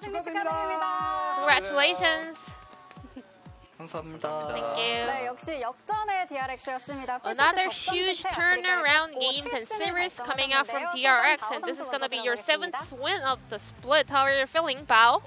승리 축하드립니다. Congratulations. 감사합니다. Thank 네, you. 역시 역전의 DRX였습니다. Another huge turnaround games and series coming out from DRX, and this is gonna be your seventh win of the split. How are you feeling, Bao?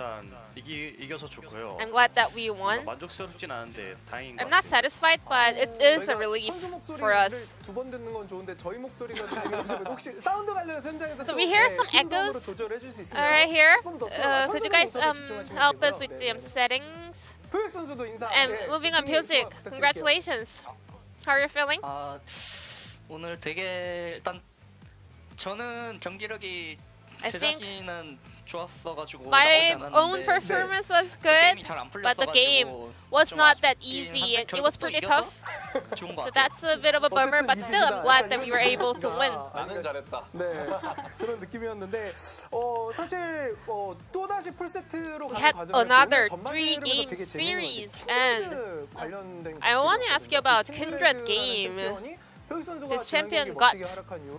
어 일단 이기 이겨서 좋고요. I'm glad that we won. 만족스럽진 않은데 다행인 것 I'm not 같아요. satisfied, but it is a 저희가 relief 선수 for us. 목소리를 두번 듣는 건 좋은데 저희 목소리가 들리시면 혹시 사운드 관련해서 현장에서 So 좀, we hear 네, some 킹덤으로 echoes. 조절해 줄 수 있으면 All right, here. 조금 더 Uh, could you guys 선수들 um 집중하시면 help us 되고요. with 네, the um, 네. settings? 표현 선수도 인사. And 네, moving on, 심의 music. 부탁드릴게요. Congratulations. How are you feeling? 아 오늘 되게 일단 저는 경기력이 I 제 think 자신은 좋았어가지고 my 나쁘지 않았는데 own performance was good, 게임이 잘 안 but the game 풀렸어가지고 was 좀 not that 아쉽긴 easy, 한데 and it was 결국 또 pretty 이겨서 tough. 좋은 것 So 같아요. that's a bit of a bummer, but still, I'm glad that we were able to win. 나는 잘했다. 네 그런 느낌이었는데 어 사실 어, 또 다시 풀 세트로 We 가는 had 과정에서 another 오늘 전반전을 three 이루면서 game 되게 재밌는 series, 건 and 킹드레드 관련된 I want to ask you about 그 Kindred 킹드레드라는 game. this champion got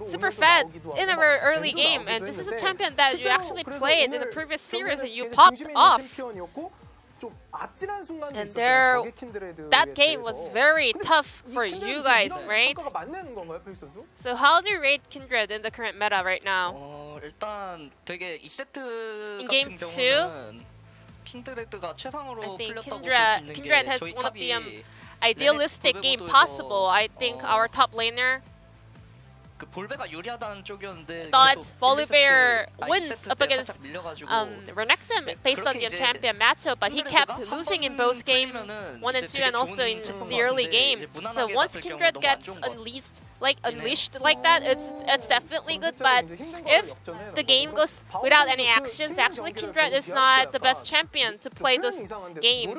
super fed in the early game, and this is a champion that you actually played in the previous series and you popped off. And there, that game was very tough for you guys, right? So how do you rate Kindred in the current meta right now? In game 2, I think Kindred, Kindred has one of the um, Idealistic 레넥 game 볼베보드에서, possible. I think 어, our top laner 그 볼베가 유리하다는 쪽이었는데 thought 계속 Volibear 1세트, 아, wins 2세트 up 때 against 살짝 밀려가지고 um, Renekton based on the 그렇게 이제 champion matchup, but he kept 킨드레드가 losing in 한 both 번 game 풀리면은 one and 이제 two, and 되게 also in 좋은 챔피언 the early 같은데 game. 이제 So 무난하게 once 봤을 경우 Kindred 너무 안 gets 좋은 것 unleashed, like unleashed like that, it's it's definitely good. But if the game goes without any actions, actually Kindred is not the best champion to play this game.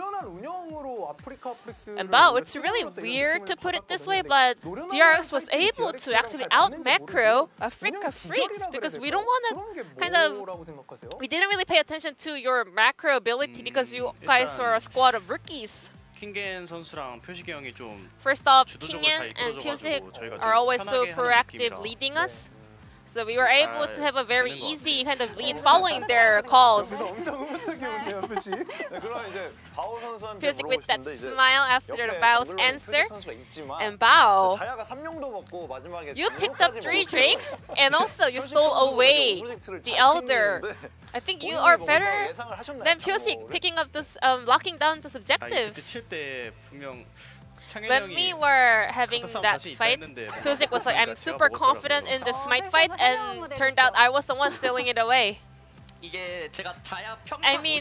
And Bao, it's really weird to put it this way, but DRX was able to actually out macro Afreeca Freecs because we don't want to kind of we didn't really pay attention to your macro ability because you guys were a squad of rookies. 킹겐 선수랑 표식이 형이 좀 First off, 주도적으로 Kingen 잘 and Pyosik 이끌어줘가지고 저희가 좀 are always so 편하게 하는 proactive 느낌이라. leading us. So we were able to have a very easy kind of lead following their calls. Music with that smile after the Bao's answer. And Bao, you picked up three drakes and also you stole away the elder. I think you are better than Pyosik picking up this, um, locking down the subjective. When we were having that fight, Kuzik was like, I'm super confident in this smite fight, and turned out I was the one stealing it away. I mean,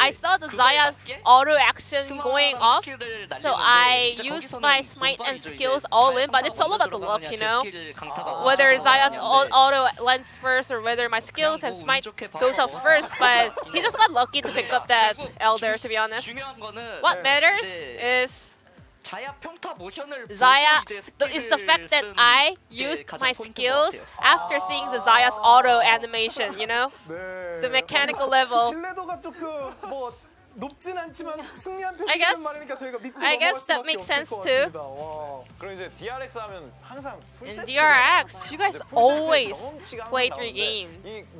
I saw the Xayah's auto action going off, so I used my smite and skills all in, but it's all about the luck, you know? Whether Xayah's auto lands first or whether my skills and smite goes up first, but he just got lucky to pick up that Elder, to be honest. What matters is Xayah, it's the fact that I used my skills after seeing the Xayah's auto animation, you know? The mechanical level. I guess that makes sense too. I guess that 없을 것 DRX you guys always play three games.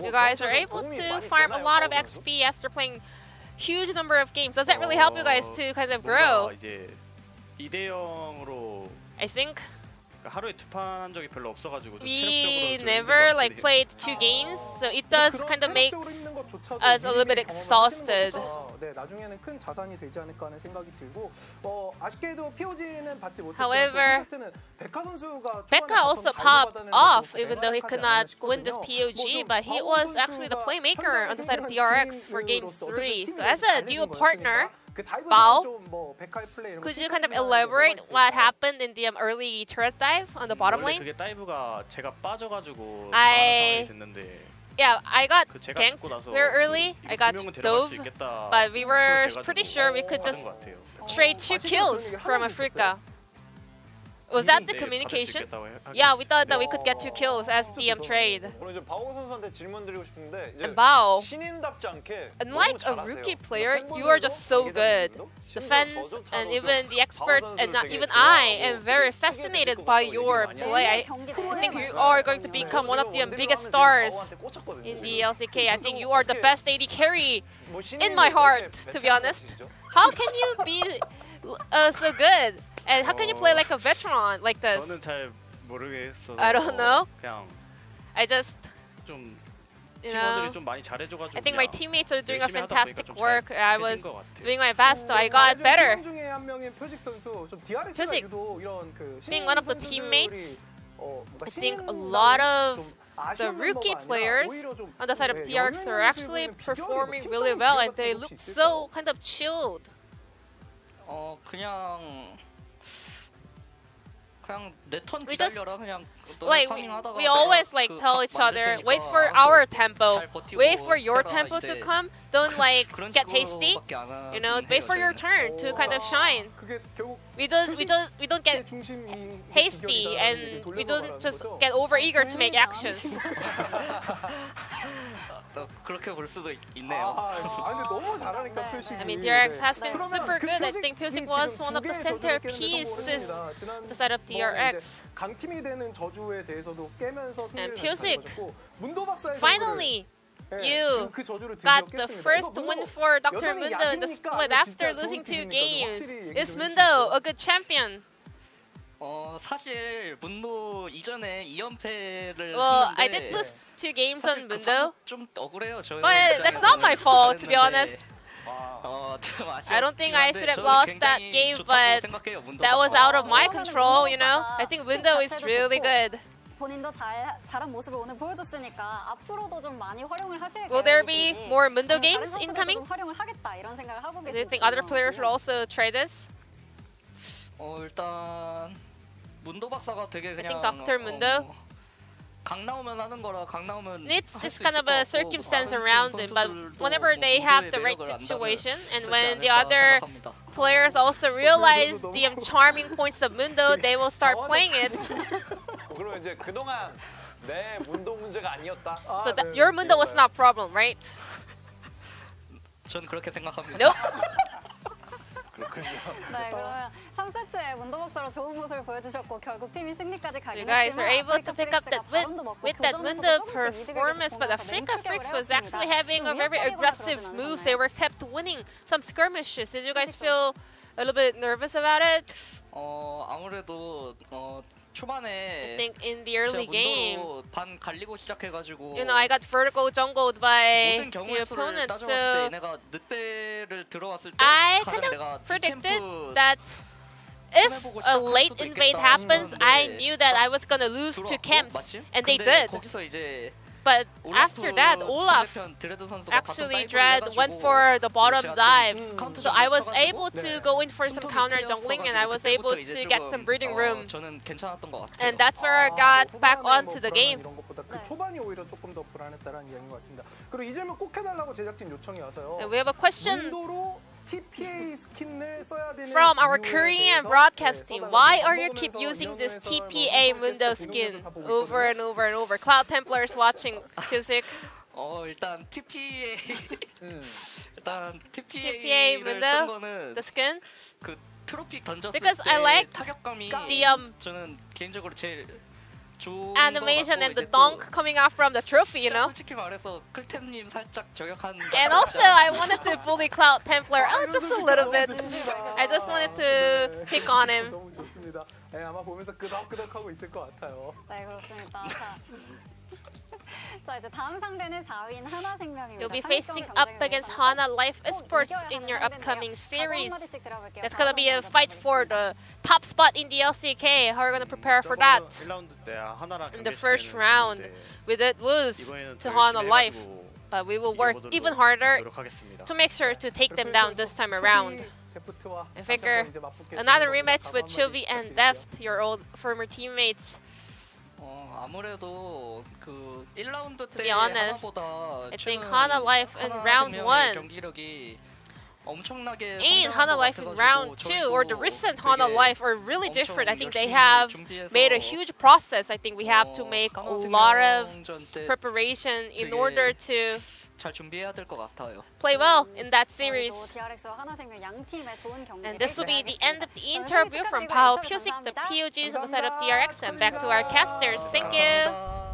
You guys are able to farm a lot of XP after playing huge number of games. Does that really help you guys to kind of grow? 뭔가 이제 2대 0으로 I think 하루에 두 판 한 적이 별로 없어가지고 좀 we 체력적으로 좀 never 힘든 것 like 같긴 해요. played two games, so it does 그런 kind of make 체력적으로 힘든 것조차도 us a little bit 미리미리 경험을 exhausted. 하시는 것조차, 네, 나중에는 큰 자산이 되지 않을까 하는 생각이 들고 어, 아쉽게도 POG는 받지 못했지만 However, 세트는 백화 선수가 Becca also popped off, even though he could not win this POG, but he was actually the playmaker on the side of DRX for game three. So as a duo partner, could you kind of elaborate what happened in the um, early turret dive on the bottom lane? I yeah, I got ganked very early. I got dove, but we were pretty sure we could just trade two kills from Afreeca. Was that the communication? Yeah, we thought that we could get two kills as DM trade. And Bao, unlike a rookie player, you are just so good. The fans and even the experts and not even I am very fascinated by your play. I think you are going to become one of the biggest stars in the LCK. I think you are the best AD carry in my heart, to be honest. How can you be uh, so good? And how can you play like a veteran like this? 저는 잘 모르겠어서. I don't know. 그냥 I just 좀 you know, I think my teammates are doing a fantastic work. I was doing my best, so I got better. Pyosik, being one of the teammates, I think a lot of the rookie players on the side of DRX are actually performing really well, and they look so kind of chilled. 어 그냥 그냥 내 턴 We just- 기다려라 그냥 Like we, 파밍하다가 we always 내가 like 그 tell 각 each 만들 other, 테니까 wait for 알아서 our tempo, 잘 버티고 wait for your 해라, tempo to 이제. come. Don't like 그런 get hasty. 식으로밖에 안 You know, 하긴 wait for 해요, your 저희는. turn to kind of shine. 그게 결국 We don't we don't we don't get 중심이 hasty and we don't just get over eager to make actions. 또 그렇게 볼 수도 있, 있네요. 아, 아 근데 너무 잘하니까 표식이. I mean, DRX has been super good. I think 표식 was one of the centerpieces to set up DRX. 강팀이 되는 저주에 대해서도 깨면서 승리를 가져갔고 문도 박사의 finally you got the first win for Dr. Mundo in the split after losing two games. Is Mundo a good champion? 어 사실 문도 이전에 2연패를 well, I did lose two games on Mundo. But that's not my fault, to be honest. I don't think I should have lost that game, but that was out of my control, you know? I think Mundo is really good. Will there be more Mundo games incoming? Do you think other players will also try this? I think Dr. Mundo it's this kind of a circumstance around them, but whenever they have the right situation and when the other players also realize the charming points of Mundo, they will start playing it. so that, your Mundo was not a problem, right? Nope. 네, 그러면 문도박사로 좋은 모습을 보여주셨고 결국 팀이 승리까지 가긴 guys were able to pick up that win with that Mundo performance, but Afreeca Freecs was actually having a very aggressive move. They were kept winning some skirmishes. Did you guys feel a little bit nervous about it? 어 아무래도 어 초반에 think in the 제가 early game, 문도로 반 갈리고 시작해가지고 you know, I got vertical jungled by 모든 the 경우의 수를 opponent. 따져봤을 때 So 얘네가 늑대를 들어왔을 때 I 가장 kind 내가 of predicted 뒷템프 that if 해보고 a 시작할 late 수도 invade 있겠다 happens, 싶었는데 I knew that I was gonna lose to 들어왔고, camps, 맞지? and they 근데 did. 거기서 이제 but after that, Olaf actually Dread went for the bottom dive. So I was able to go in for some counter jungling and I was able to get some breathing room. And that's where I got back onto the game. And we have a question. 문도로 TPA 스킨을 써야 되는 from our 이유에 Korean 대해서, broadcast 네, team. 써달라고 Why 밥 are you 먹으면서 keep using this 이현우에서 TPA 뭐 Mundo 선수 skin 다 보고 over 있거든요. and over and over? Cloud Templars watching Cusick. 어 일단 TPA 음. 일단 TPA TPA를 문도? 쓴 거는 The skin? 그 트로피 던졌을 Because 때 I like 타격감이 the, um, 저는 개인적으로 제일 좋은 Animation 것 and the 같고 이제 또 dunk coming out from the trophy, you 진짜 know? 솔직히 말해서 클템님 살짝 저격한 And also, I wanted to bully Cloud Templar 아, oh, 이런 just a 소식 little 너무 bit. 좋습니다. I just wanted to 네. pick on him. 너무 좋습니다. 네, 아마 보면서 끄덕끄덕하고 있을 것 같아요. 네 그렇습니다. You'll be facing up against Hanwha Life Esports in your upcoming series. That's gonna be a fight for the top spot in the LCK. How are you gonna prepare for that? In the first round, we did lose to Hanwha Life, but we will work even harder to make sure to take them down this time around. I figure another rematch with Chovy and Deft, your old former teammates. 아무래도 그 1라운드 때 하나보다 I think Hanwha Life in round 1 경기력이 엄청나게 Hanwha Life in round 2 or the recent Hanwha Life are really different. I think they have made a huge process. I think we have to make a lot of preparation in order to 잘 준비해야 같아요. Play well in that series. And this will be the end of the interview from Bao Pyosik, the POGs on the side of DRX, and back to our casters. Thank you.